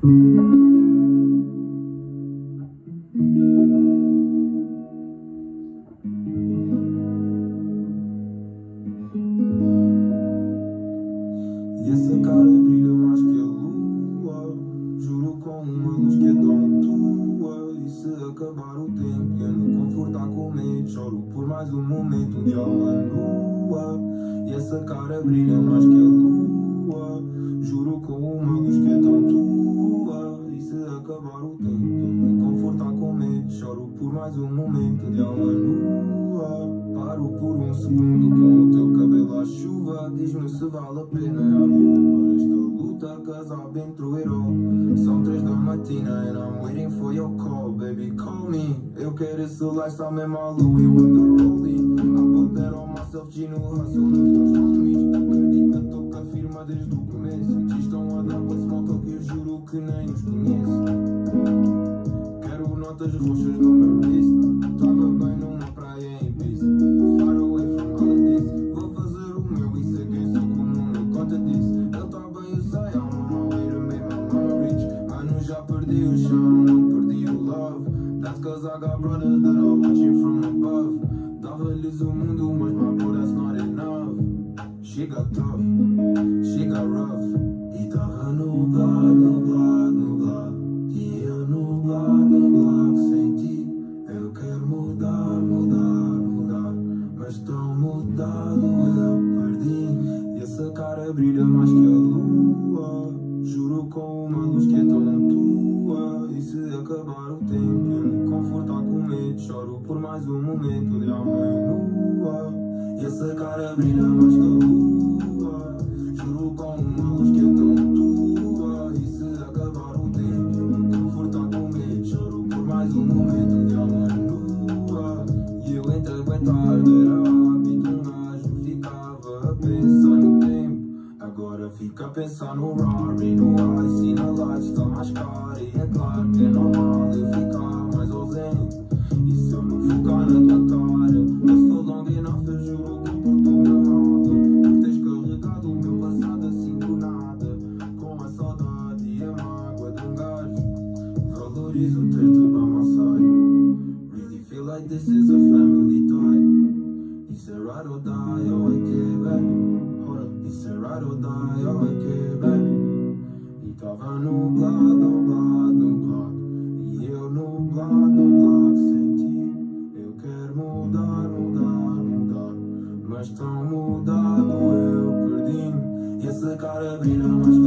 E essa cara brilha mais que a lua. Juro com uma luz que é tão tua. E se acabar o tempo e eu me confortar com medo Choro por mais um momento de alma nua. E essa cara brilha mais que a lua. Juro com uma luz que é tão se acabar o tempo. E eu me confortar com medo Choro por mais um momento de alma nua. Paro por um segundo com o teu cabelo à chuva. Diz-me se vale a pena a vida para esta luta. Casal bem herói São três da matina and I'm waiting for your call Baby. Call me. Eu quero esse lifestyle mesmo à lua You want the rolling I put that on myself G no hustle nos teus homies Acredita, tô com a firma desde o começo. Te estão a dar uma small talk Eu juro que nem os conheço perdi o chão, perdi o love. That's cause I got brothers that are watching from above. Dava-lhes o mundo, mas my bro, that's not enough. She got tough, she got rough. E tava nublado, nublado, nublado Dia nublado, nublado sem ti Eu quero mudar, mudar, mudar. Mas tão mudado eu perdi. E essa cara brilha mais que a lua. Juro com uma luz que é tão E acabar o tempo eu me confortar com medo Choro por mais um momento de alma nua E essa cara brilha mais que a lua. Juro com uma luz que é tão tua. E se acabar o tempo eu me confortar com medo Choro por mais um momento de alma nua E eu entre aguentar era hábito Um gajo ficava a pensar no tempo. Agora fica a pensar no Rari No Ice This is a family tie Isso é ride or die, oh I care, baby Hold up, isso é ride or die, oh I care, baby E tava nublado, nublado, nublado E eu nublado, nublado sem ti Eu quero mudar, mudar, mudar. Mas tão mudado eu perdi. E essa cara brilha mais